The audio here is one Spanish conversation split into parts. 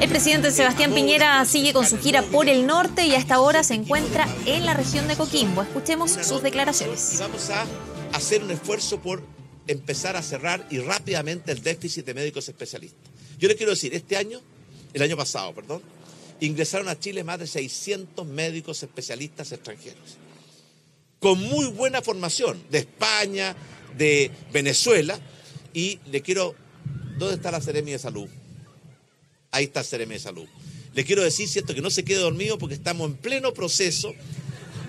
El presidente Sebastián Piñera sigue con su gira por el norte y a esta hora se encuentra en la región de Coquimbo. Escuchemos sus declaraciones. Vamos a hacer un esfuerzo por empezar a cerrar y rápidamente el déficit de médicos especialistas. Yo le quiero decir, este año, el año pasado, perdón, ingresaron a Chile más de 600 médicos especialistas extranjeros, con muy buena formación, de España, de Venezuela, y le quiero, ¿dónde está la Seremi de Salud? Ahí está de Salud. Le quiero decir, cierto, que no se quede dormido porque estamos en pleno proceso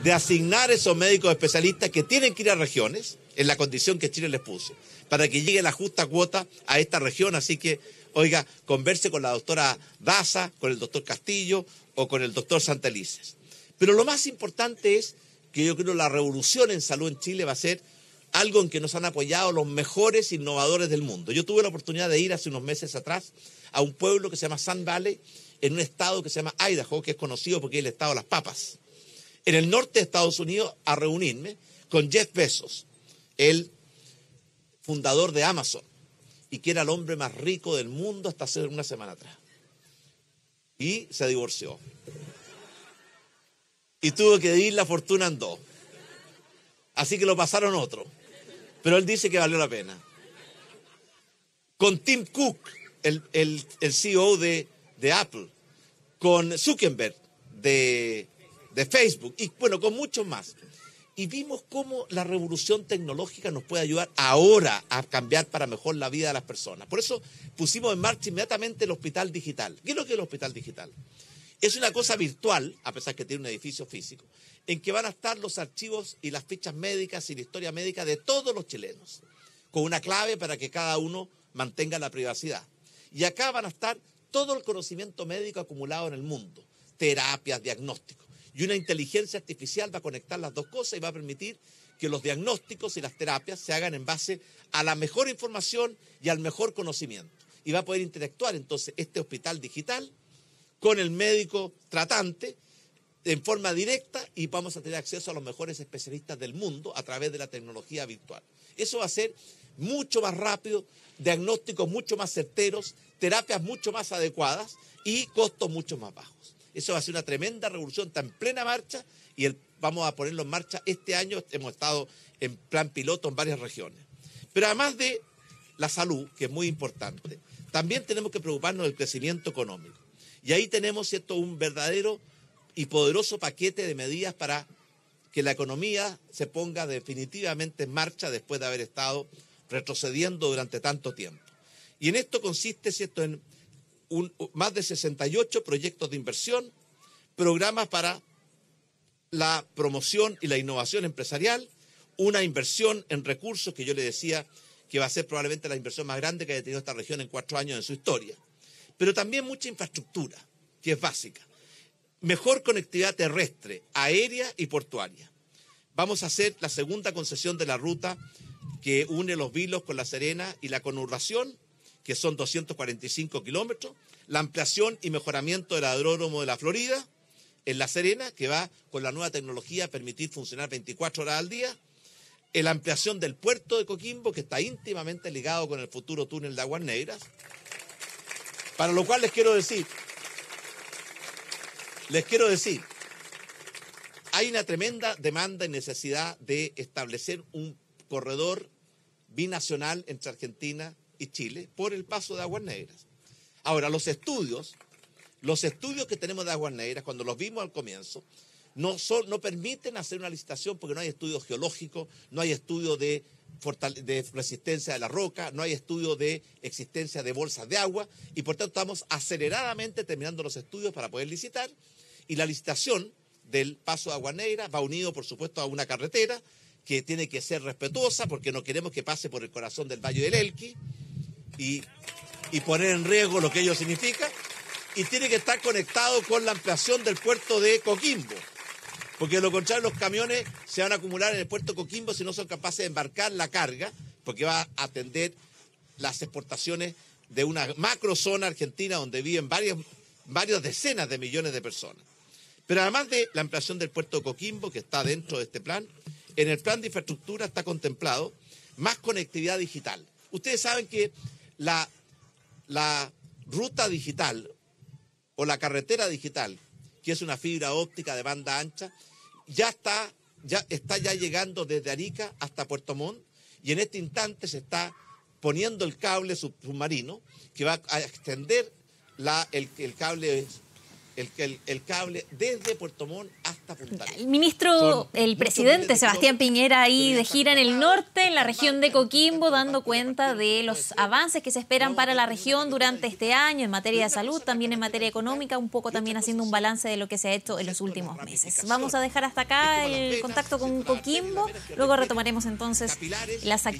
de asignar esos médicos especialistas que tienen que ir a regiones, en la condición que Chile les puso, para que llegue la justa cuota a esta región. Así que, oiga, converse con la doctora Daza, con el doctor Castillo o con el doctor Santelices. Pero lo más importante es que yo creo la revolución en salud en Chile va a ser algo en que nos han apoyado los mejores innovadores del mundo. Yo tuve la oportunidad de ir hace unos meses atrás a un pueblo que se llama Sun Valley, en un estado que se llama Idaho, que es conocido porque es el estado de las papas. En el norte de Estados Unidos a reunirme con Jeff Bezos, el fundador de Amazon, y que era el hombre más rico del mundo hasta hace una semana atrás. Y se divorció. Y tuvo que dividir la fortuna en dos. Así que lo pasaron otro. Pero él dice que valió la pena. Con Tim Cook, el, el, CEO de, de, Apple, con Zuckerberg de, de Facebook y bueno, con muchos más. Y vimos cómo la revolución tecnológica nos puede ayudar ahora a cambiar para mejor la vida de las personas. Por eso pusimos en marcha inmediatamente el hospital digital. ¿Qué es lo que es el hospital digital? Es una cosa virtual, a pesar que tiene un edificio físico, en que van a estar los archivos y las fichas médicas y la historia médica de todos los chilenos, con una clave para que cada uno mantenga la privacidad. Y acá van a estar todo el conocimiento médico acumulado en el mundo, terapias, diagnósticos. Y una inteligencia artificial va a conectar las dos cosas y va a permitir que los diagnósticos y las terapias se hagan en base a la mejor información y al mejor conocimiento. Y va a poder interactuar entonces este hospital digital con el médico tratante en forma directa y vamos a tener acceso a los mejores especialistas del mundo a través de la tecnología virtual. Eso va a ser mucho más rápido, diagnósticos mucho más certeros, terapias mucho más adecuadas y costos mucho más bajos. Eso va a ser una tremenda revolución, está en plena marcha y vamos a ponerlo en marcha este año. Hemos estado en plan piloto en varias regiones. Pero además de la salud, que es muy importante, también tenemos que preocuparnos del crecimiento económico. Y ahí tenemos ¿cierto? un verdadero y poderoso paquete de medidas para que la economía se ponga definitivamente en marcha después de haber estado retrocediendo durante tanto tiempo. Y en esto consiste ¿cierto? en más de 68 proyectos de inversión, programas para la promoción y la innovación empresarial, una inversión en recursos que yo le decía que va a ser probablemente la inversión más grande que haya tenido esta región en cuatro años en su historia, pero también mucha infraestructura, que es básica. Mejor conectividad terrestre, aérea y portuaria. Vamos a hacer la segunda concesión de la ruta que une los Vilos con La Serena y la conurbación, que son 245 kilómetros, la ampliación y mejoramiento del aeródromo de la Florida, en La Serena, que va con la nueva tecnología a permitir funcionar 24 horas al día, la ampliación del puerto de Coquimbo, que está íntimamente ligado con el futuro túnel de Aguas Negras, para lo cual les quiero decir, les quiero decir, hay una tremenda demanda y necesidad de establecer un corredor binacional entre Argentina y Chile por el paso de Aguas Negras. Ahora, los estudios, los estudios que tenemos de Aguas Negras, cuando los vimos al comienzo, no, son, no permiten hacer una licitación porque no hay estudio geológico, no hay estudio de, de resistencia de la roca, no hay estudio de existencia de bolsas de agua y por tanto estamos aceleradamente terminando los estudios para poder licitar y la licitación del paso de Agua Negra va unido, por supuesto, a una carretera que tiene que ser respetuosa porque no queremos que pase por el corazón del Valle del Elqui y, y poner en riesgo lo que ello significa y tiene que estar conectado con la ampliación del puerto de Coquimbo. Porque de lo contrario los camiones se van a acumular en el puerto Coquimbo si no son capaces de embarcar la carga, porque va a atender las exportaciones de una macro zona argentina donde viven varias, decenas de millones de personas. Pero además de la ampliación del puerto Coquimbo, que está dentro de este plan, en el plan de infraestructura está contemplado más conectividad digital. Ustedes saben que la ruta digital o la carretera digital, que es una fibra óptica de banda ancha, ya está ya está ya llegando desde Arica hasta Puerto Montt y en este instante se está poniendo el cable submarino que va a extender la, el, el cable el, el, cable desde Puerto Montt El ministro, el presidente Sebastián Piñera ahí de gira en el norte, en la región de Coquimbo, dando cuenta de los avances que se esperan para la región durante este año en materia de salud, también en materia económica, un popoco también haciendo un balance de lo que se ha hecho en los últimos meses. Vamos a dejar hasta acá el contacto con Coquimbo, luego retomaremos entonces las actividades.